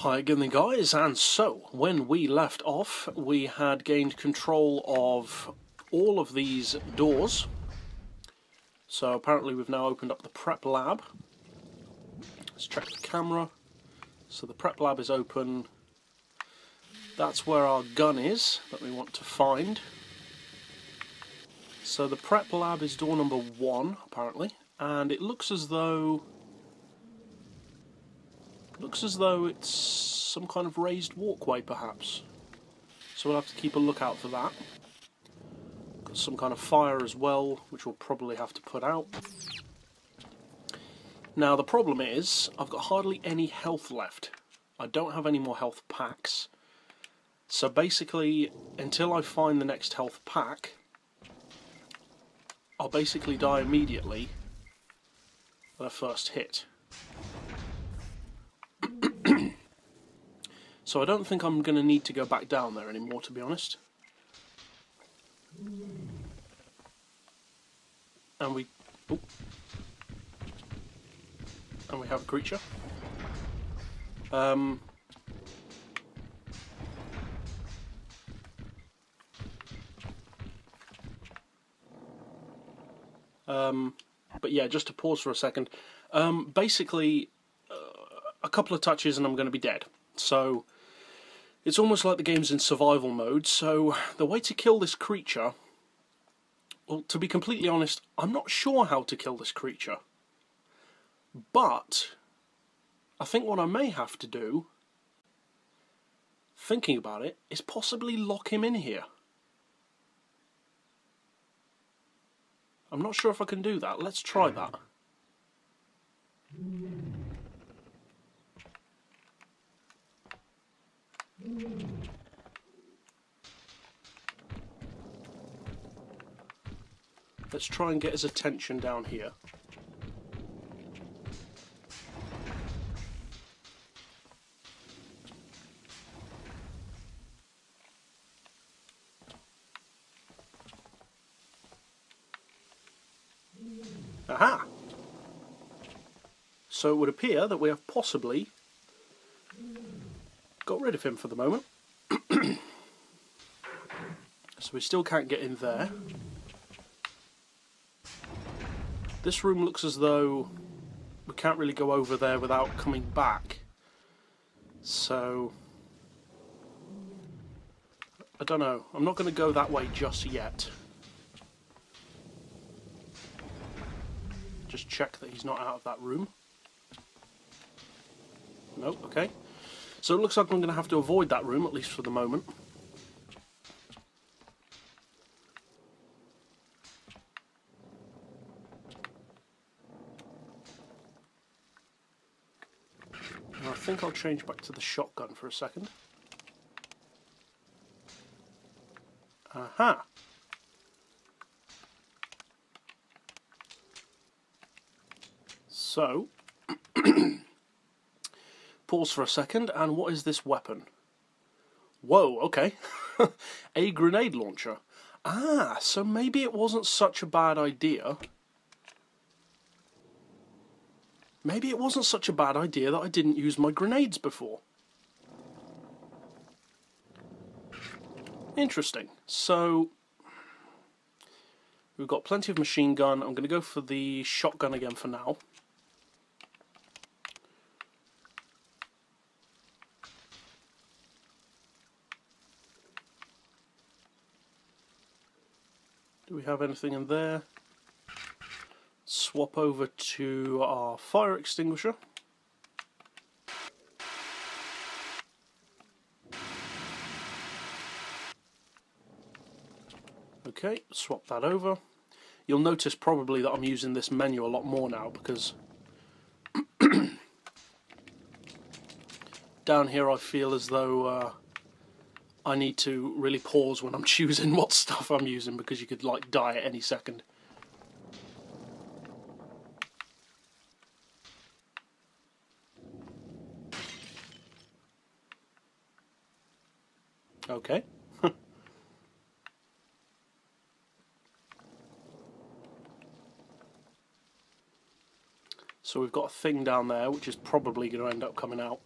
Hi again guys, and so when we left off we had gained control of all of these doors. So apparently we've now opened up the prep lab. Let's check the camera. So the prep lab is open. That's where our gun is that we want to find. So the prep lab is door number one apparently, and it looks as though Looks as though it's some kind of raised walkway, perhaps. So we'll have to keep a lookout for that. Got some kind of fire as well, which we'll probably have to put out. Now the problem is, I've got hardly any health left. I don't have any more health packs. So basically, until I find the next health pack, I'll basically die immediately at a first hit. So I don't think I'm going to need to go back down there anymore, to be honest. And we... Oh, and we have a creature. Um, um, but yeah, just to pause for a second. Um, basically, uh, a couple of touches and I'm going to be dead. So it's almost like the game's in survival mode, so the way to kill this creature... Well, to be completely honest, I'm not sure how to kill this creature. But, I think what I may have to do, thinking about it, is possibly lock him in here. I'm not sure if I can do that. Let's try that. Let's try and get his attention down here. Aha! So it would appear that we have possibly got rid of him for the moment. so we still can't get in there. This room looks as though we can't really go over there without coming back. So... I don't know. I'm not going to go that way just yet. Just check that he's not out of that room. Nope, okay. So it looks like I'm going to have to avoid that room, at least for the moment. And I think I'll change back to the shotgun for a second. Aha! So, Pause for a second, and what is this weapon? Whoa, okay. a grenade launcher. Ah, so maybe it wasn't such a bad idea. Maybe it wasn't such a bad idea that I didn't use my grenades before. Interesting. So, we've got plenty of machine gun. I'm going to go for the shotgun again for now. Do we have anything in there? Swap over to our fire extinguisher. Okay, swap that over. You'll notice probably that I'm using this menu a lot more now because down here I feel as though uh, I need to really pause when I'm choosing what stuff I'm using because you could like die at any second. Okay. so we've got a thing down there which is probably going to end up coming out.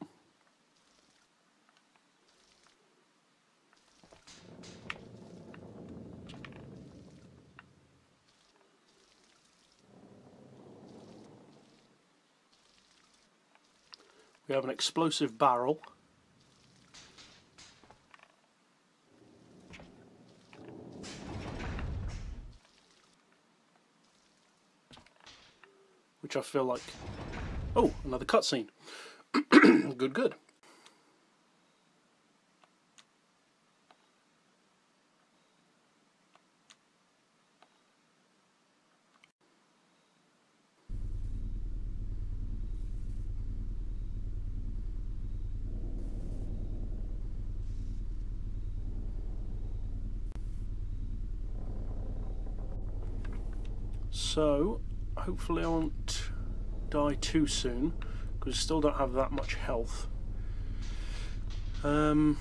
We have an explosive barrel. Which I feel like... Oh, another cutscene. good, good. So, hopefully I won't die too soon, because I still don't have that much health. Um,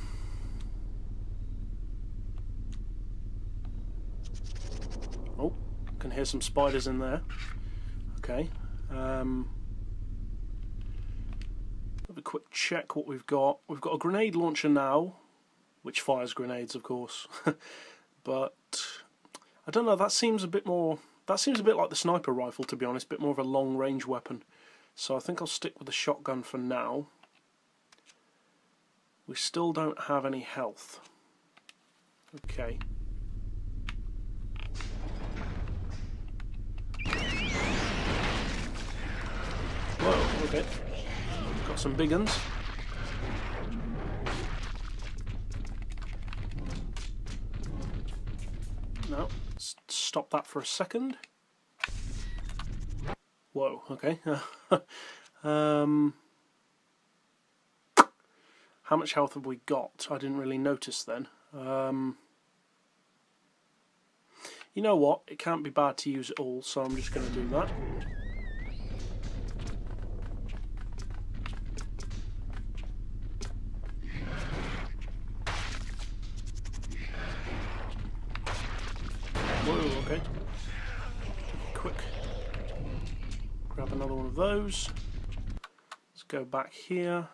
oh, can hear some spiders in there. Okay. Um, have a quick check what we've got. We've got a grenade launcher now, which fires grenades, of course. but I don't know. That seems a bit more that seems a bit like the sniper rifle, to be honest, a bit more of a long-range weapon. So I think I'll stick with the shotgun for now. We still don't have any health. Okay. Whoa, okay. Got some big ones. No, stop that for a second. Whoa, okay. um, how much health have we got? I didn't really notice then. Um, you know what? It can't be bad to use it all, so I'm just going to do that. Whoa, okay. Quick. Grab another one of those. Let's go back here.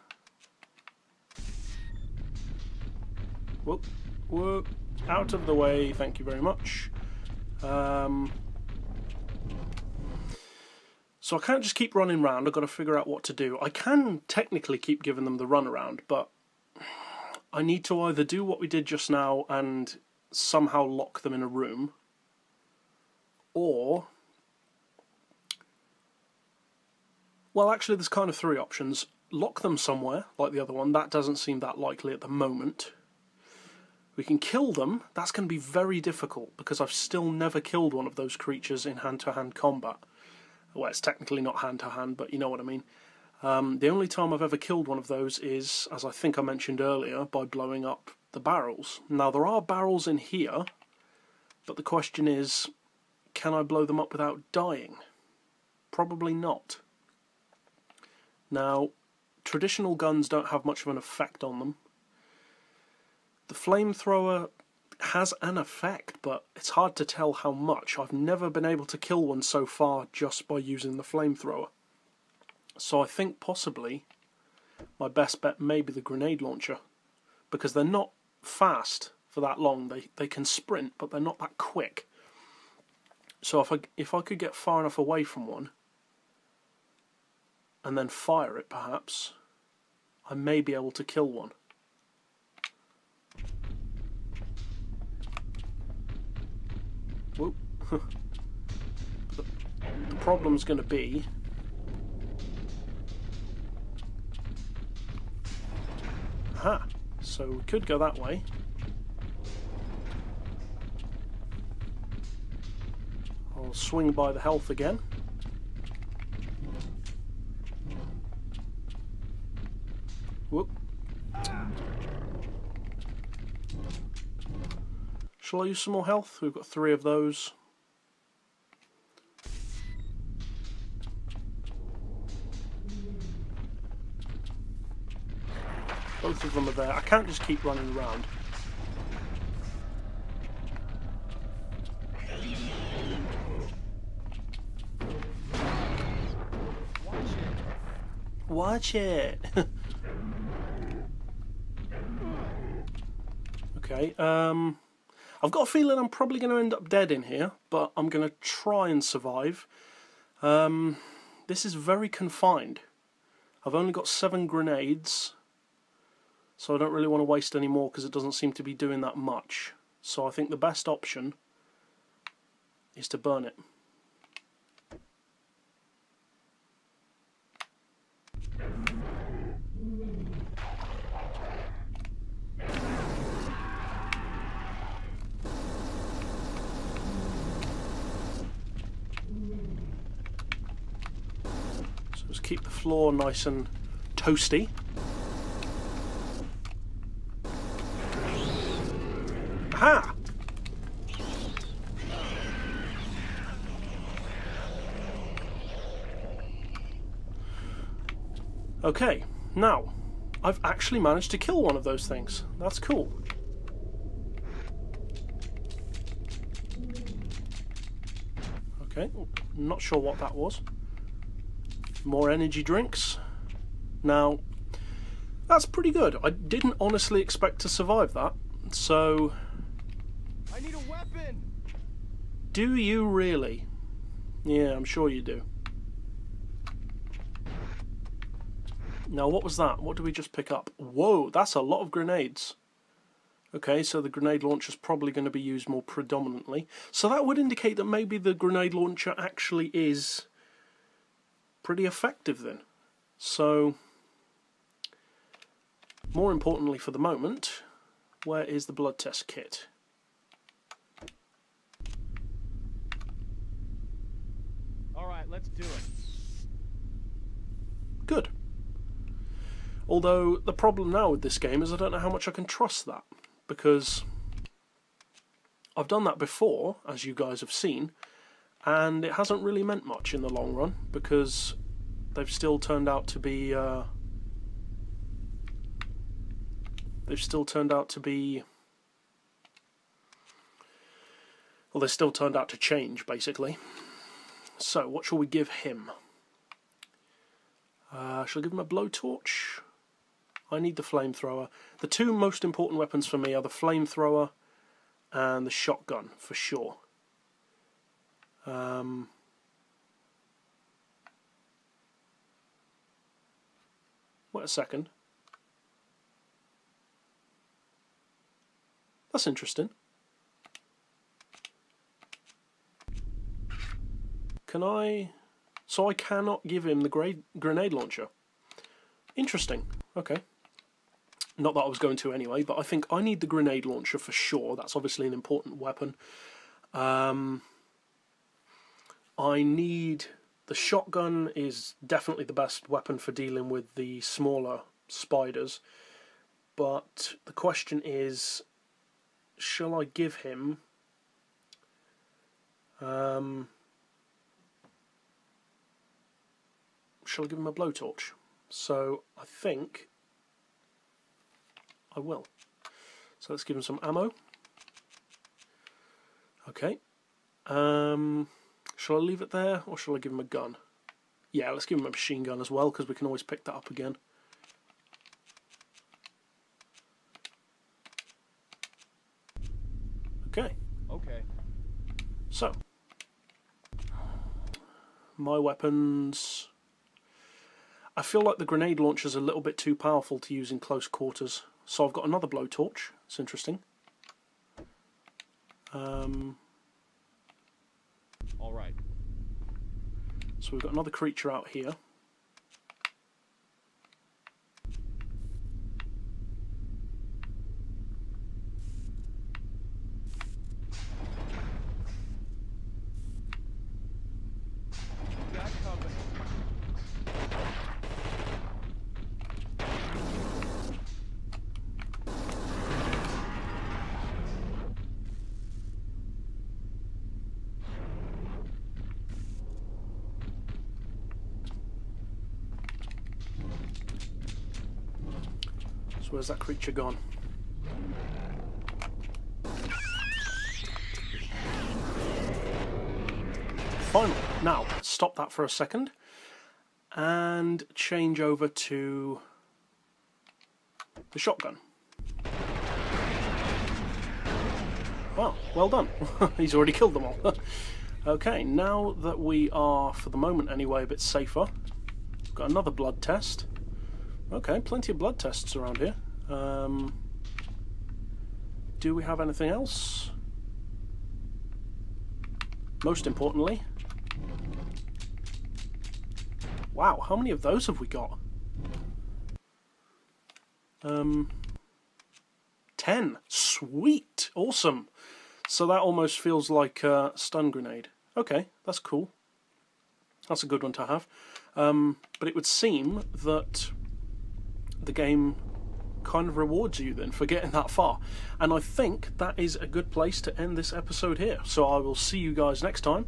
Whoop, whoop. Out of the way, thank you very much. Um, so I can't just keep running around, I've got to figure out what to do. I can technically keep giving them the runaround, but I need to either do what we did just now and somehow lock them in a room, or well actually there's kind of three options. Lock them somewhere like the other one. That doesn't seem that likely at the moment. We can kill them. That's going to be very difficult because I've still never killed one of those creatures in hand-to-hand -hand combat. Well it's technically not hand-to-hand -hand, but you know what I mean. Um, the only time I've ever killed one of those is as I think I mentioned earlier by blowing up the barrels. Now there are barrels in here but the question is can I blow them up without dying? Probably not. Now, traditional guns don't have much of an effect on them. The flamethrower has an effect, but it's hard to tell how much. I've never been able to kill one so far just by using the flamethrower. So I think possibly my best bet may be the grenade launcher, because they're not fast for that long. They, they can sprint, but they're not that quick. So if I if I could get far enough away from one and then fire it perhaps, I may be able to kill one. Whoop. the, the problem's going to be Aha! So we could go that way. I'll swing by the health again. Shall I use some more health? We've got three of those. Both of them are there. I can't just keep running around. Watch it. okay, um, I've got a feeling I'm probably going to end up dead in here, but I'm going to try and survive. Um, this is very confined. I've only got seven grenades, so I don't really want to waste any more because it doesn't seem to be doing that much. So I think the best option is to burn it. Keep the floor nice and toasty. Aha! Okay, now, I've actually managed to kill one of those things. That's cool. Okay, not sure what that was. More energy drinks. Now, that's pretty good. I didn't honestly expect to survive that, so... I need a weapon! Do you really? Yeah, I'm sure you do. Now, what was that? What did we just pick up? Whoa, that's a lot of grenades. Okay, so the grenade launcher is probably going to be used more predominantly. So that would indicate that maybe the grenade launcher actually is pretty effective then. So, more importantly for the moment, where is the blood test kit? Alright, let's do it. Good. Although the problem now with this game is I don't know how much I can trust that because I've done that before, as you guys have seen, and it hasn't really meant much in the long run because they've still turned out to be uh, they've still turned out to be well, they still turned out to change basically. So, what shall we give him? Uh, shall I give him a blowtorch? I need the flamethrower. The two most important weapons for me are the flamethrower and the shotgun, for sure. Um, wait a second. That's interesting. Can I... So I cannot give him the grenade launcher. Interesting. Okay. Not that I was going to anyway, but I think I need the grenade launcher for sure. That's obviously an important weapon. Um, I need the shotgun is definitely the best weapon for dealing with the smaller spiders. But the question is, shall I give him? Um, shall I give him a blowtorch? So I think I will. So let's give him some ammo. Okay. Um, shall I leave it there or shall I give him a gun? Yeah, let's give him a machine gun as well because we can always pick that up again. Okay. Okay. So, my weapons. I feel like the grenade launcher is a little bit too powerful to use in close quarters. So I've got another blowtorch. It's interesting. Um, All right. So we've got another creature out here. So where's that creature gone? Finally. Now, stop that for a second and change over to the shotgun. Well, well done. He's already killed them all. okay, now that we are, for the moment anyway, a bit safer, got another blood test. Okay, plenty of blood tests around here. Um, do we have anything else? Most importantly, wow, how many of those have we got? Um, 10. Sweet. Awesome. So that almost feels like a stun grenade. Okay, that's cool. That's a good one to have. Um, but it would seem that the game kind of rewards you then for getting that far. And I think that is a good place to end this episode here. So I will see you guys next time.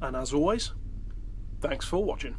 And as always, thanks for watching.